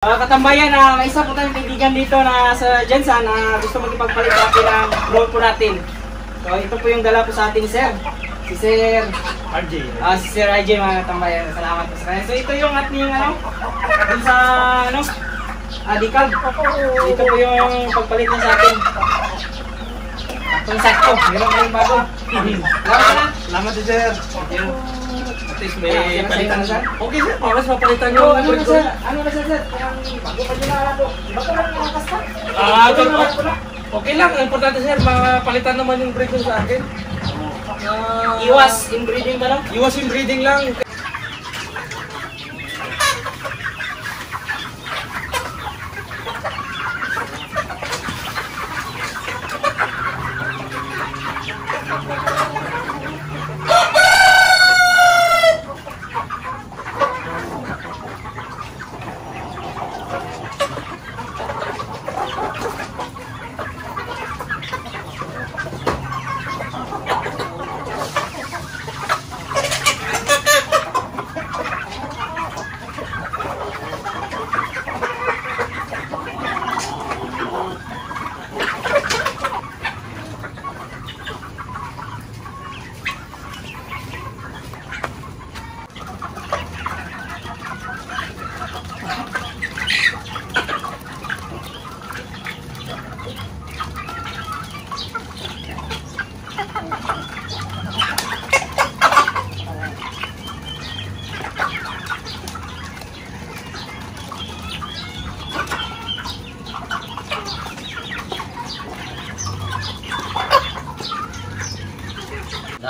Uh, katambayan, na may isa po tayong kaibigan dito na sa Jensan na gusto magipagpalit atin ng drone po natin. So ito po yung dala po sa atin, sir. Si Sir, RJ. ah si Sir IJ mga katambayan. Salamat po sa kanya. So ito yung ating ano, dun sa ano, ah, decal. Ito po yung pagpalit niya sa atin. Itong sakto, meron kayong bago. Salamat na. Salamat sir. Thank you. Least may palitan. Okay, sir. Oras mapalitan yung ano na sir? Ano na sir? sir? Bago pa nila ako. Iba ko lang nakakas ka. Ah, okay. lang importante, sir, mapalitan naman yung ko sa akin. Ah, Iwas inbreeding ba lang? Iwas yung breathing lang.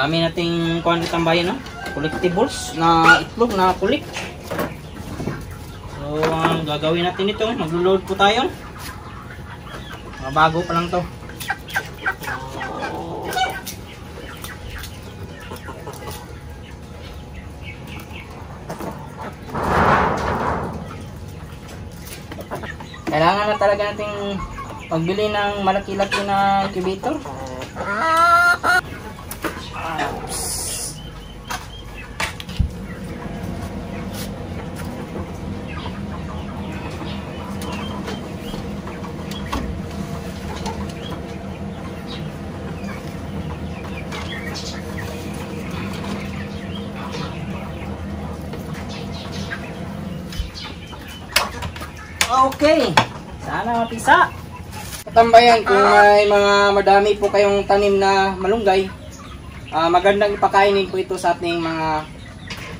Dami nating kuhan tambayan no? Collectibles na itlog na kulik. So, ang gagawin natin ito, maglo-load po tayo. Mga bago pa lang to. Kailangan na talaga nating magbili ng malaki-laki na incubator. Okay. Sana mapisa. Katambayan, kung may mga madami po kayong tanim na malunggay, ah, magandang ipakainin po ito sa ating mga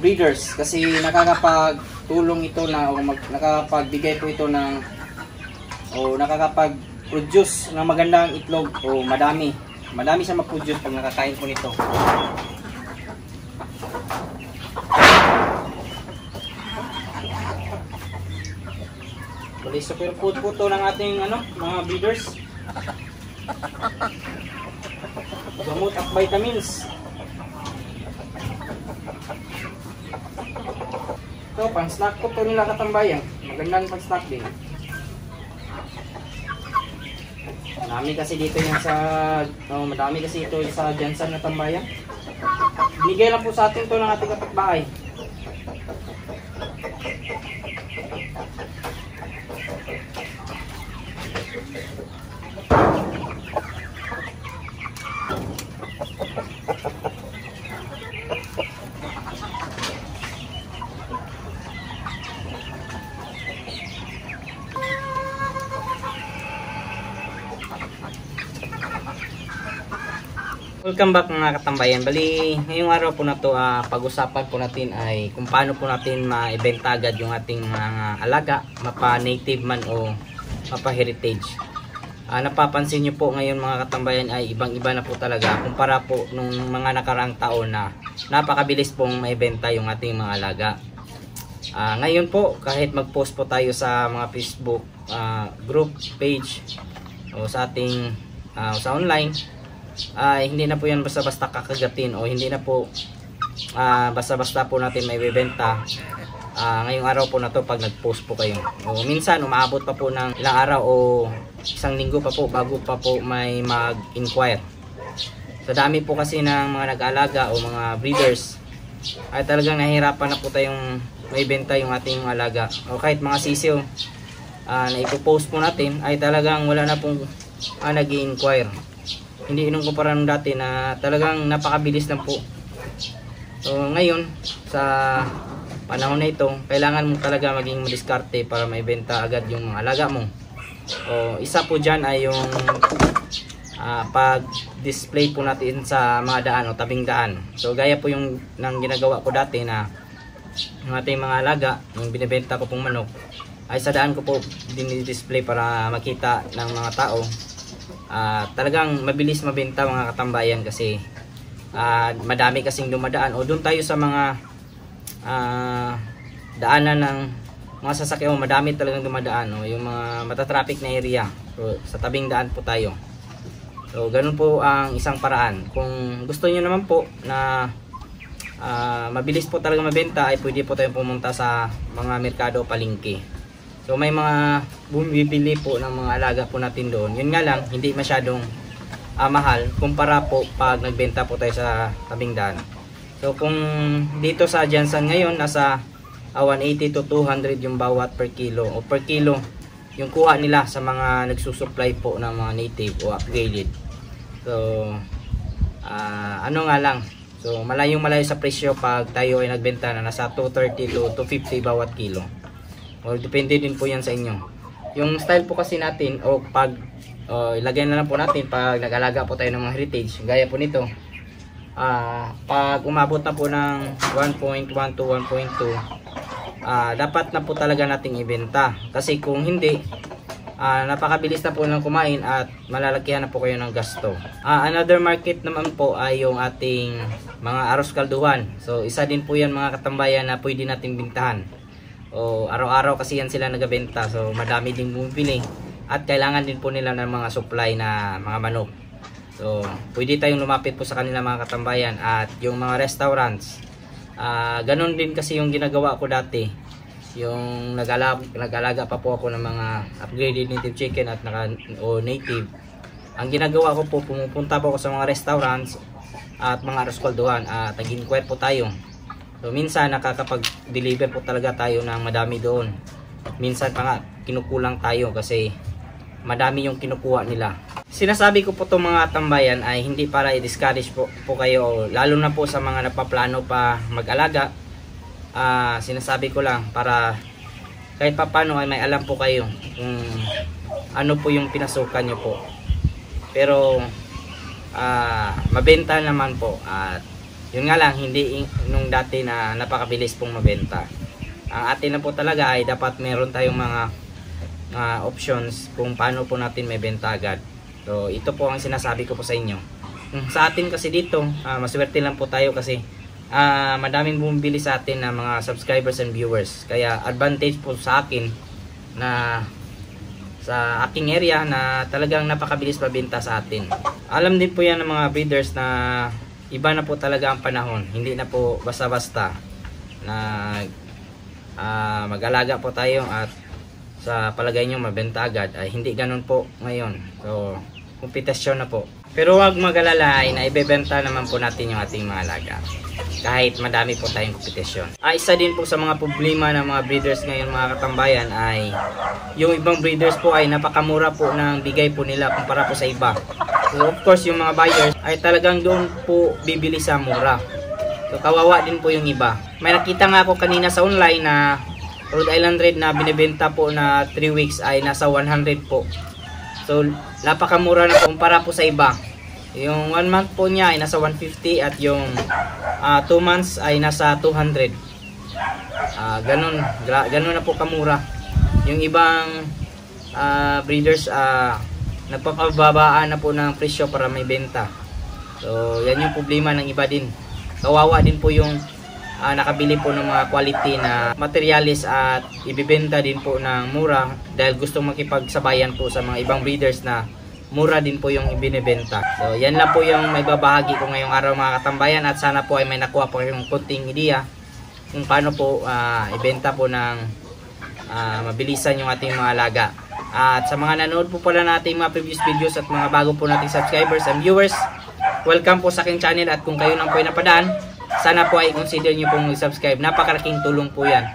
breeders kasi nakakapagtulong ito na o mag, nakakapagbigay po ito ng o nakakapag-produce ng magandang itlog o madami. Madami siya mag-produce pag nakakain po nito. Bali, super food po to ng ating ano, mga breeders. Gamot at vitamins. Ito, pang snack po to nila katambayan. Magandang pang snack din. Madami kasi dito yung sa, oh, madami kasi ito sa Jansan na tambayan. Binigay lang po sa atin to ng ating kapitbahay. Welcome back mga katambayan. Bali, ngayong araw po na to, ah, pag-usapan po natin ay kung paano po natin ma-ibenta agad yung ating mga alaga, mapa-native man o mapa-heritage. Ah, napapansin nyo po ngayon mga katambayan ay ibang-iba na po talaga kumpara po nung mga nakaraang taon na napakabilis pong maibenta yung ating mga alaga. Ah, ngayon po, kahit mag-post po tayo sa mga Facebook ah, group page o sa ating ah, sa online, ay hindi na po yan basta-basta kakagatin o hindi na po ah, basta-basta po natin may bibenta Ah, ngayong araw po na to pag nag-post po kayo. O minsan umaabot pa po ng ilang araw o isang linggo pa po bago pa po may mag-inquire. Sa dami po kasi ng mga nag-alaga o mga breeders ay talagang nahihirapan na po tayong may benta yung ating alaga. O kahit mga sisiw ah, na ipopost po natin ay talagang wala na pong ah, nag inquire Hindi inong kumpara nung dati na talagang napakabilis lang po. So ngayon sa panahon na ito, kailangan mo talaga maging madiskarte para maibenta agad yung mga alaga mo. O isa po dyan ay yung ah, pag-display po natin sa mga daan o tabing daan. So gaya po yung nang ginagawa ko dati na yung ating mga alaga, yung binibenta ko pong manok, ay sa daan ko po dinidisplay para makita ng mga tao. Ah, talagang mabilis mabenta mga katambayan kasi ah, madami kasing dumadaan o doon tayo sa mga ah, daanan ng mga sasakyan, madami talagang dumadaan o yung mga matatraffic na area. So, sa tabing daan po tayo. So, ganun po ang isang paraan. Kung gusto niyo naman po na ah, mabilis po talaga mabenta ay pwede po tayong pumunta sa mga merkado o palengke. So may mga bumibili po ng mga alaga po natin doon. Yun nga lang, hindi masyadong ah, mahal kumpara po pag nagbenta po tayo sa tabing daan. So kung dito sa Jansan ngayon, nasa ah, 180 to 200 yung bawat per kilo o per kilo yung kuha nila sa mga nagsusupply po ng mga native o upgraded. So ah, ano nga lang, So malayong malayo sa presyo pag tayo ay nagbenta na nasa 230 to 250 bawat kilo. O depende din po yan sa inyo. Yung style po kasi natin o pag o, ilagay na lang po natin pag nag-alaga po tayo ng mga heritage gaya po nito. Ah, pag umabot na po ng 1.1 to 1.2 ah, dapat na po talaga nating ibenta. Kasi kung hindi Ah, napakabilis na po ng kumain at malalakihan na po kayo ng gasto. Ah, another market naman po ay yung ating mga aros kalduhan. So isa din po yan mga katambayan na pwede nating bintahan. O araw-araw kasi yan sila nagabenta. So madami din bumibili at kailangan din po nila ng mga supply na mga manok. So pwede tayong lumapit po sa kanila mga katambayan at yung mga restaurants. Ah, ganun din kasi yung ginagawa ko dati yung nag-alaga, pa po ako ng mga upgraded native chicken at naka, o native ang ginagawa ko po pumupunta po ako sa mga restaurants at mga raskalduhan at nag-inquire po tayo so minsan nakakapag-deliver po talaga tayo ng madami doon. Minsan pa nga kinukulang tayo kasi madami yung kinukuha nila. Sinasabi ko po itong mga tambayan ay hindi para i-discourage po, po kayo lalo na po sa mga napaplano pa mag-alaga. Ah, sinasabi ko lang para kahit papano ay may alam po kayo kung ano po yung pinasukan nyo po. Pero ah, mabenta naman po at yun nga lang hindi nung dati na napakabilis pong mabenta ang atin na po talaga ay dapat meron tayong mga ah, options kung paano po natin may benta agad so ito po ang sinasabi ko po sa inyo Kung sa atin kasi dito ah, maswerte lang po tayo kasi ah madaming bumibili sa atin na mga subscribers and viewers. Kaya advantage po sa akin na sa aking area na talagang napakabilis mabenta sa atin. Alam din po yan ng mga breeders na iba na po talaga ang panahon. Hindi na po basta-basta na ah, mag-alaga po tayo at sa palagay nyo mabenta agad ay hindi ganun po ngayon. So, kompetisyon na po. Pero wag magalala ay naibebenta naman po natin yung ating mga alaga kahit madami po tayong kompetisyon. Ah, isa din po sa mga problema ng mga breeders ngayon mga katambayan ay yung ibang breeders po ay napakamura po ng bigay po nila kumpara po sa iba. So, of course yung mga buyers ay talagang doon po bibili sa mura. So kawawa din po yung iba. May nakita nga ako kanina sa online na Rhode Island Red na binibenta po na 3 weeks ay nasa 100 po. So napakamura na kumpara po sa iba. Yung 1 month po niya ay nasa 150 at yung 2 uh, months ay nasa 200. Uh, ganun, ganun na po kamura. Yung ibang uh, breeders uh, nagpapababaan na po ng presyo para may benta. So yan yung problema ng iba din. Kawawa din po yung uh, nakabili po ng mga quality na materialis at ibibenta din po ng mura dahil gusto makipagsabayan po sa mga ibang breeders na mura din po yung ibinebenta. So, yan lang po yung may babahagi ko ngayong araw mga katambayan at sana po ay may nakuha po yung kunting idea kung paano po uh, ibenta po ng uh, mabilisan yung ating mga alaga. At sa mga nanood po pala nating mga previous videos at mga bago po nating subscribers and viewers, welcome po sa aking channel at kung kayo lang po ay napadaan, sana po ay consider nyo pong subscribe. Napakalaking tulong po yan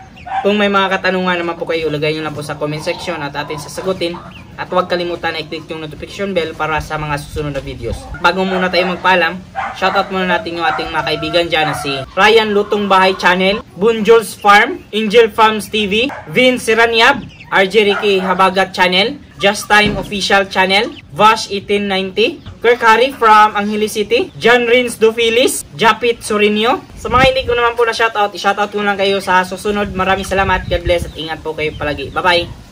Kung may mga katanungan naman po kayo, ilagay nyo lang po sa comment section at atin sasagutin. At huwag kalimutan na i-click yung notification bell para sa mga susunod na videos. Bago muna tayo magpaalam, shoutout muna natin yung ating mga kaibigan dyan na si Ryan Lutong Bahay Channel, Bunjol's Farm, Angel Farms TV, Vin Siranyab, RJ Ricky Habagat Channel, Just Time Official Channel, Vash 1890, Kirk Harry from Angeles City, John Rins Dufilis, Japit Sorinio. Sa mga hindi ko naman po na shoutout, i-shoutout ko lang kayo sa susunod. Maraming salamat, God bless at ingat po kayo palagi. Bye-bye!